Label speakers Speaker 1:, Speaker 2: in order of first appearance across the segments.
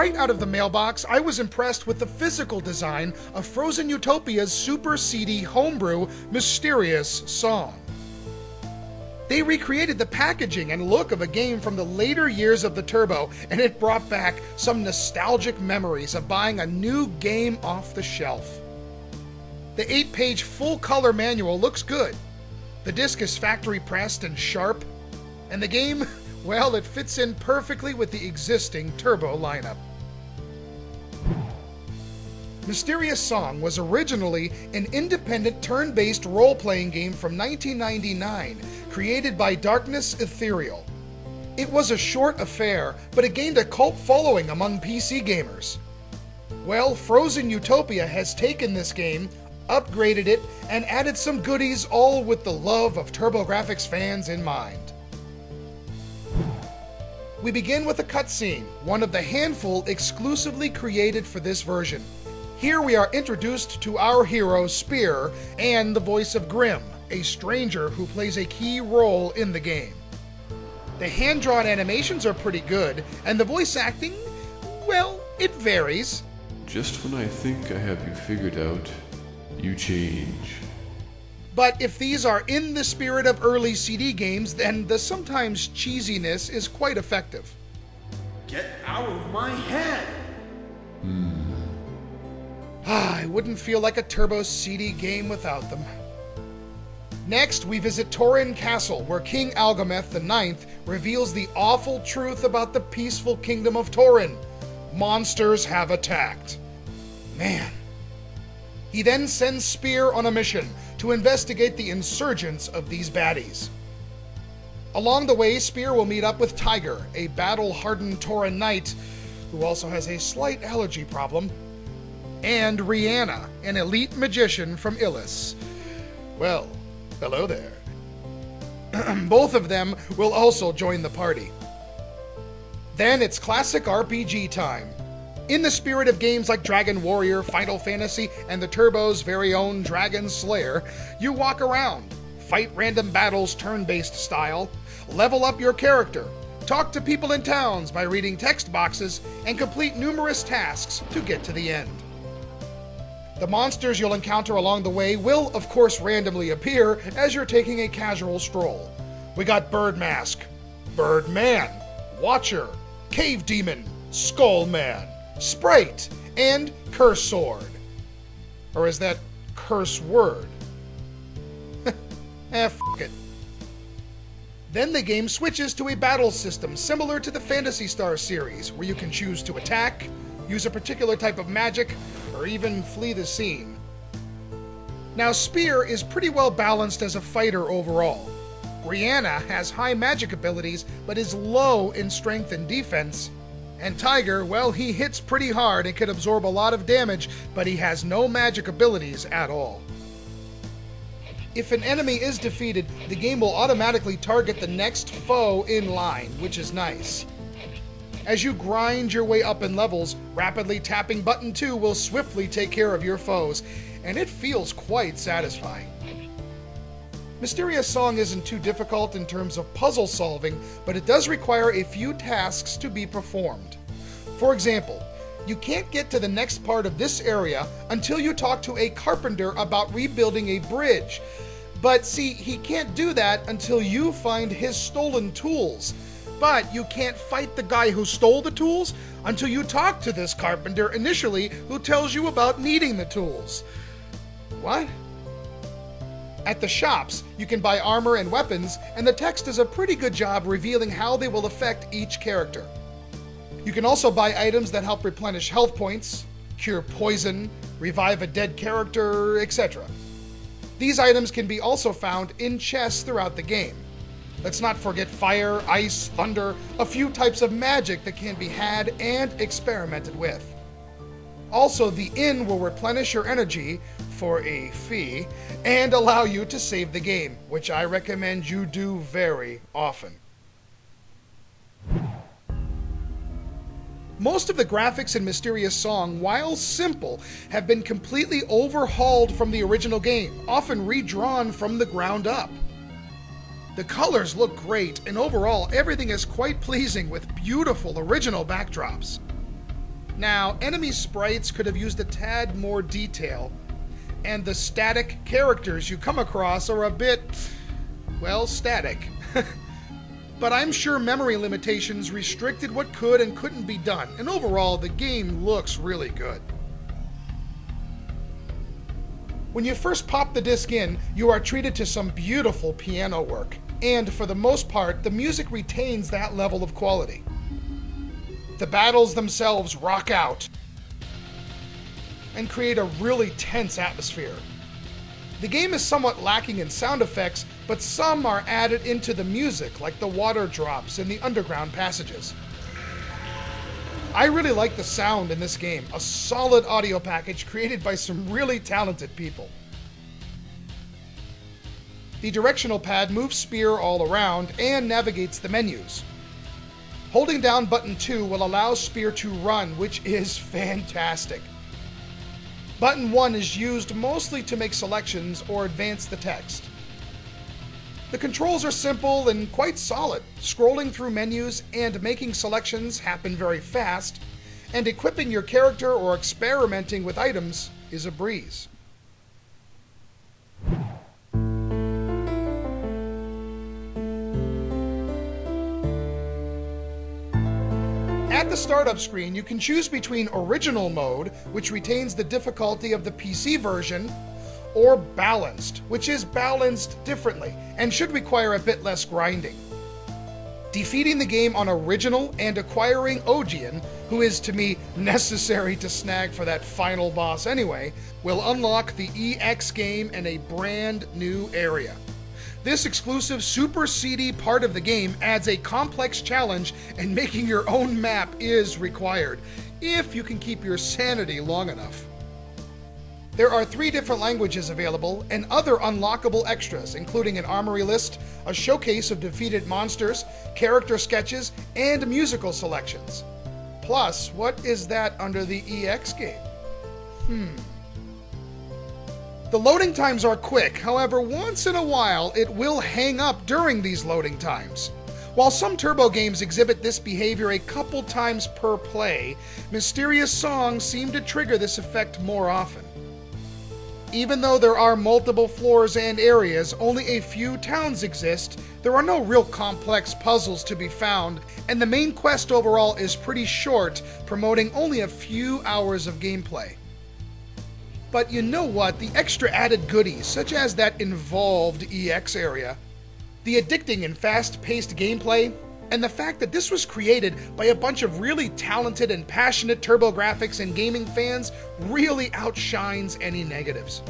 Speaker 1: Right out of the mailbox, I was impressed with the physical design of Frozen Utopia's Super CD homebrew Mysterious Song. They recreated the packaging and look of a game from the later years of the Turbo, and it brought back some nostalgic memories of buying a new game off the shelf. The 8 page full color manual looks good. The disc is factory pressed and sharp, and the game well, it fits in perfectly with the existing Turbo lineup. Mysterious Song was originally an independent turn based role playing game from 1999, created by Darkness Ethereal. It was a short affair, but it gained a cult following among PC gamers. Well, Frozen Utopia has taken this game, upgraded it, and added some goodies, all with the love of TurboGrafx fans in mind. We begin with a cutscene, one of the handful exclusively created for this version. Here we are introduced to our hero, Spear, and the voice of Grim, a stranger who plays a key role in the game. The hand drawn animations are pretty good, and the voice acting, well, it varies.
Speaker 2: Just when I think I have you figured out, you change.
Speaker 1: But if these are in the spirit of early CD games, then the sometimes cheesiness is quite effective.
Speaker 3: Get out of my head!
Speaker 2: Hmm.
Speaker 1: Ah, I wouldn't feel like a Turbo CD game without them. Next, we visit Torin Castle, where King Algameth IX reveals the awful truth about the peaceful kingdom of Torin. Monsters have attacked. Man. He then sends Spear on a mission to investigate the insurgence of these baddies. Along the way, Spear will meet up with Tiger, a battle hardened Torin knight who also has a slight allergy problem, and Rihanna, an elite magician from Illis. Well, hello there. Both of them will also join the party. Then it's classic RPG time. In the spirit of games like Dragon Warrior, Final Fantasy, and the Turbo's very own Dragon Slayer, you walk around, fight random battles turn based style, level up your character, talk to people in towns by reading text boxes, and complete numerous tasks to get to the end. The monsters you'll encounter along the way will, of course, randomly appear as you're taking a casual stroll. We got Bird Mask, Bird Man, Watcher, Cave Demon, Skull Man, Sprite, and Curse Sword. Or is that curse word? eh, f it. Then the game switches to a battle system similar to the Phantasy Star series, where you can choose to attack, use a particular type of magic, or even flee the scene. Now, Spear is pretty well balanced as a fighter overall. Rihanna has high magic abilities, but is low in strength and defense, and Tiger, well, he hits pretty hard and can absorb a lot of damage, but he has no magic abilities at all. If an enemy is defeated, the game will automatically target the next foe in line, which is nice. As you grind your way up in levels, rapidly tapping button 2 will swiftly take care of your foes, and it feels quite satisfying. Mysterious Song isn't too difficult in terms of puzzle solving, but it does require a few tasks to be performed. For example, you can't get to the next part of this area until you talk to a carpenter about rebuilding a bridge. But see, he can't do that until you find his stolen tools. But you can't fight the guy who stole the tools until you talk to this carpenter initially who tells you about needing the tools. What? At the shops, you can buy armor and weapons, and the text does a pretty good job revealing how they will affect each character. You can also buy items that help replenish health points, cure poison, revive a dead character, etc. These items can be also found in chests throughout the game. Let's not forget fire, ice, thunder, a few types of magic that can be had and experimented with. Also, the inn will replenish your energy for a fee and allow you to save the game, which I recommend you do very often. Most of the graphics in Mysterious Song, while simple, have been completely overhauled from the original game, often redrawn from the ground up. The colors look great, and overall, everything is quite pleasing with beautiful original backdrops. Now, enemy sprites could have used a tad more detail, and the static characters you come across are a bit, well, static. but I'm sure memory limitations restricted what could and couldn't be done, and overall, the game looks really good. When you first pop the disc in, you are treated to some beautiful piano work, and for the most part, the music retains that level of quality. The battles themselves rock out and create a really tense atmosphere. The game is somewhat lacking in sound effects, but some are added into the music, like the water drops in the underground passages. I really like the sound in this game, a solid audio package created by some really talented people. The directional pad moves Spear all around and navigates the menus. Holding down button 2 will allow Spear to run, which is fantastic. Button 1 is used mostly to make selections or advance the text. The controls are simple and quite solid. Scrolling through menus and making selections happen very fast, and equipping your character or experimenting with items is a breeze. At the startup screen, you can choose between Original Mode, which retains the difficulty of the PC version, or Balanced, which is balanced differently and should require a bit less grinding. Defeating the game on Original and acquiring Ogian, who is to me necessary to snag for that final boss anyway, will unlock the EX game in a brand new area. This exclusive Super CD part of the game adds a complex challenge, and making your own map is required, if you can keep your sanity long enough. There are three different languages available and other unlockable extras, including an armory list, a showcase of defeated monsters, character sketches, and musical selections. Plus, what is that under the EX game? Hmm. The loading times are quick, however, once in a while it will hang up during these loading times. While some turbo games exhibit this behavior a couple times per play, mysterious songs seem to trigger this effect more often. Even though there are multiple floors and areas, only a few towns exist, there are no real complex puzzles to be found, and the main quest overall is pretty short, promoting only a few hours of gameplay. But you know what? The extra added goodies, such as that involved EX area, the addicting and fast paced gameplay, and the fact that this was created by a bunch of really talented and passionate TurboGrafx and gaming fans really outshines any negatives.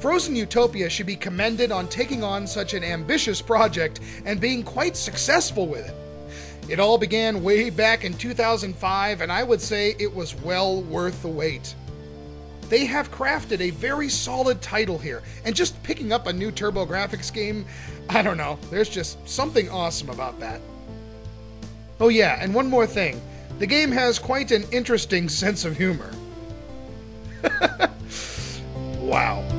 Speaker 1: Frozen Utopia should be commended on taking on such an ambitious project and being quite successful with it. It all began way back in 2005, and I would say it was well worth the wait. They have crafted a very solid title here, and just picking up a new TurboGrafx game, I don't know, there's just something awesome about that. Oh, yeah, and one more thing the game has quite an interesting sense of humor. wow.